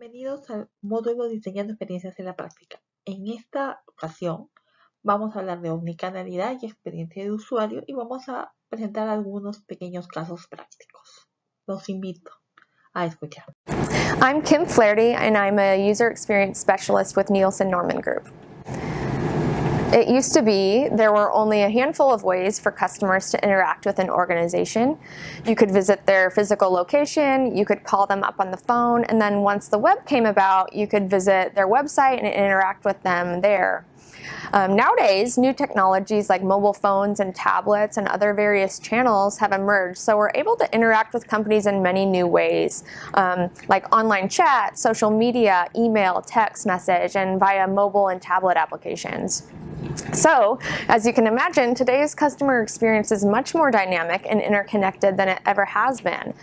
Bienvenidos al módulo Diseñando experiencias en la práctica. En esta ocasión vamos a hablar de omnicanalidad y experiencia de usuario y vamos a presentar algunos pequeños casos prácticos. Los invito a escuchar. I'm Kim Flaherty and I'm a user experience specialist with Nielsen Norman Group. It used to be there were only a handful of ways for customers to interact with an organization. You could visit their physical location, you could call them up on the phone, and then once the web came about, you could visit their website and interact with them there. Um, nowadays, new technologies like mobile phones and tablets and other various channels have emerged, so we're able to interact with companies in many new ways, um, like online chat, social media, email, text message, and via mobile and tablet applications. So, as you can imagine, today's customer experience is much more dynamic and interconnected than it ever has been.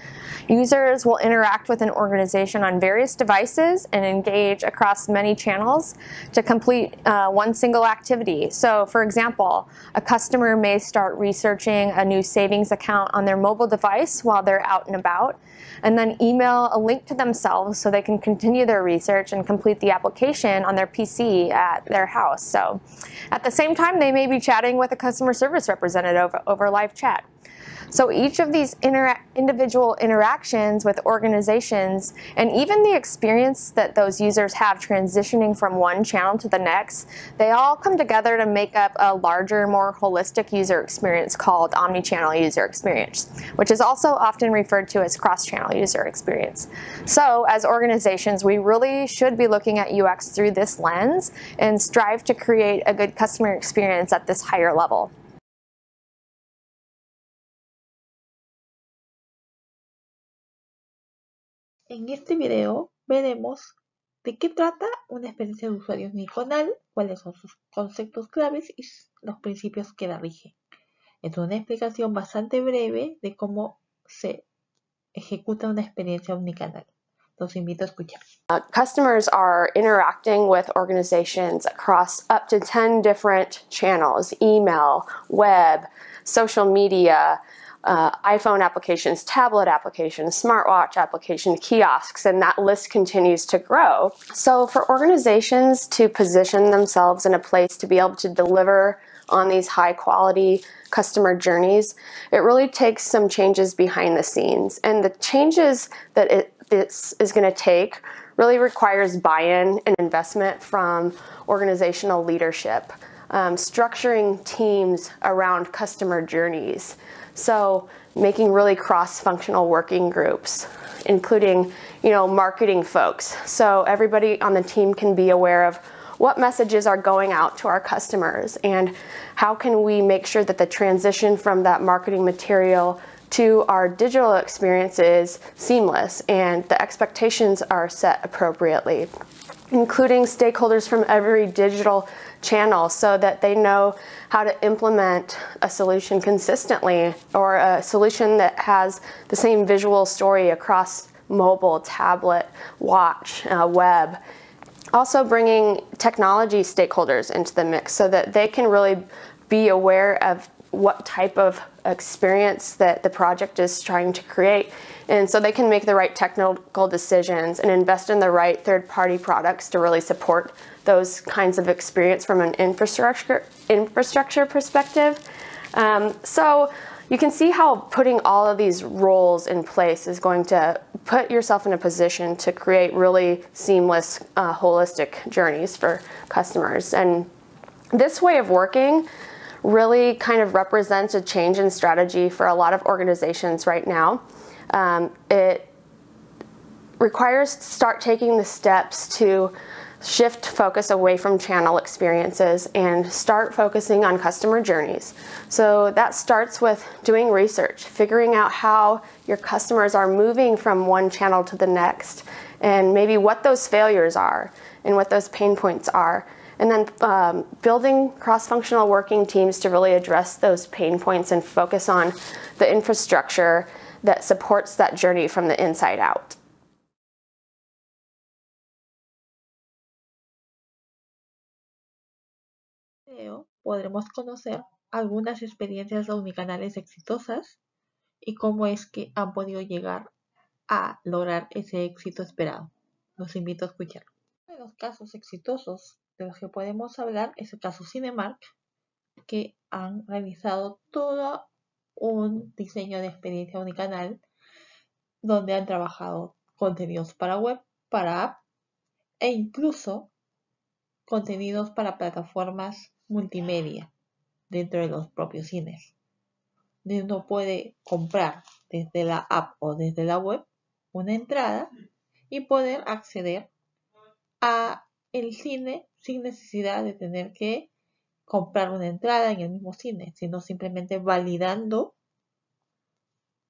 Users will interact with an organization on various devices and engage across many channels to complete uh, one single activity. So, for example, a customer may start researching a new savings account on their mobile device while they're out and about, and then email a link to themselves so they can continue their research and complete the application on their PC at their house. So, at the same time, they may be chatting with a customer service representative over, live chat. So each of these inter individual interactions with organizations and even the experience that those users have transitioning from one channel to the next, they all come together to make up a larger, more holistic user experience called omnichannel user experience, which is also often referred to as cross-channel user experience. So as organizations, we really should be looking at UX through this lens and strive to create a good customer experience at this higher level. En este video veremos de qué trata una experiencia de usuario omnicanal, cuáles son sus conceptos claves y los principios que la rigen. Es una explicación bastante breve de cómo se ejecuta una experiencia omnicanal. Los invito a escuchar. Uh, customers are interacting with organizations across up to 10 different channels, email, web, social media, uh, iPhone applications, tablet applications, smartwatch applications, kiosks, and that list continues to grow. So for organizations to position themselves in a place to be able to deliver on these high quality customer journeys, it really takes some changes behind the scenes. And the changes that it this is going to take really requires buy-in and investment from organizational leadership. Um, structuring teams around customer journeys, so making really cross-functional working groups, including, you know, marketing folks. So everybody on the team can be aware of what messages are going out to our customers and how can we make sure that the transition from that marketing material to our digital experience is seamless and the expectations are set appropriately, including stakeholders from every digital channel so that they know how to implement a solution consistently or a solution that has the same visual story across mobile, tablet, watch, uh, web. Also bringing technology stakeholders into the mix so that they can really be aware of what type of experience that the project is trying to create. And so they can make the right technical decisions and invest in the right third party products to really support those kinds of experience from an infrastructure, infrastructure perspective. Um, so you can see how putting all of these roles in place is going to put yourself in a position to create really seamless, uh, holistic journeys for customers. And this way of working really kind of represents a change in strategy for a lot of organizations right now. Um, it requires start taking the steps to shift focus away from channel experiences and start focusing on customer journeys. So that starts with doing research, figuring out how your customers are moving from one channel to the next, and maybe what those failures are and what those pain points are and then um, building cross-functional working teams to really address those pain points and focus on the infrastructure that supports that journey from the inside out. podremos conocer algunas experiencias omnicanales exitosas y cómo es que han podido llegar a lograr ese éxito esperado. los invito a escuchar. Los casos exitosos de los que podemos hablar es el caso Cinemark, que han realizado todo un diseño de experiencia unicanal donde han trabajado contenidos para web, para app e incluso contenidos para plataformas multimedia dentro de los propios cines. Uno puede comprar desde la app o desde la web una entrada y poder acceder el cine sin necesidad de tener que comprar una entrada en el mismo cine, sino simplemente validando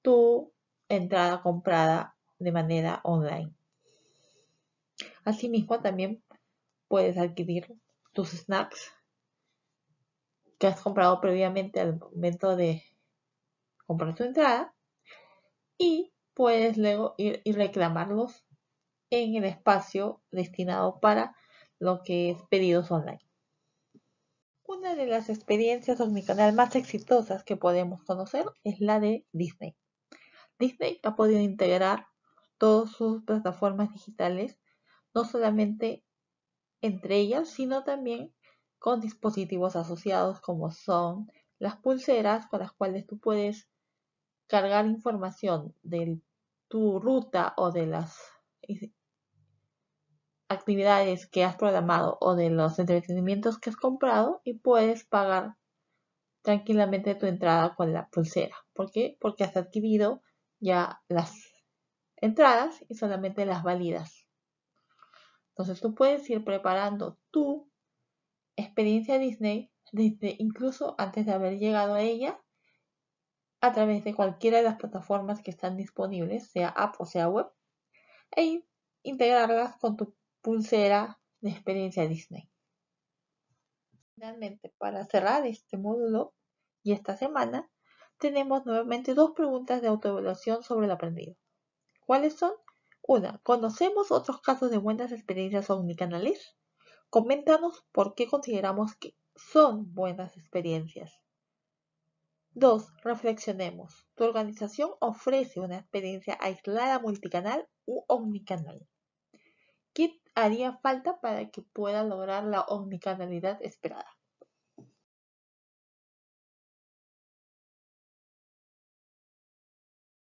tu entrada comprada de manera online. Asimismo, también puedes adquirir tus snacks que has comprado previamente al momento de comprar tu entrada y puedes luego ir y reclamarlos en el espacio destinado para lo que es pedidos online. Una de las experiencias omnicanal más exitosas que podemos conocer es la de Disney. Disney ha podido integrar todas sus plataformas digitales, no solamente entre ellas, sino también con dispositivos asociados como son las pulseras con las cuales tú puedes cargar información de tu ruta o de las actividades que has programado o de los entretenimientos que has comprado y puedes pagar tranquilamente tu entrada con la pulsera. ¿Por qué? Porque has adquirido ya las entradas y solamente las validas. Entonces tú puedes ir preparando tu experiencia Disney desde incluso antes de haber llegado a ella a través de cualquiera de las plataformas que están disponibles, sea app o sea web, e integrarlas con tu pulsera de experiencia Disney. Finalmente, para cerrar este módulo y esta semana, tenemos nuevamente dos preguntas de autoevaluación sobre el aprendido. ¿Cuáles son? Una, ¿conocemos otros casos de buenas experiencias omnicanales? Coméntanos por qué consideramos que son buenas experiencias. 2. Reflexionemos. ¿Tu organización ofrece una experiencia aislada multicanal u omnicanal? ¿Qué haría falta para que pueda lograr la omnicanalidad esperada?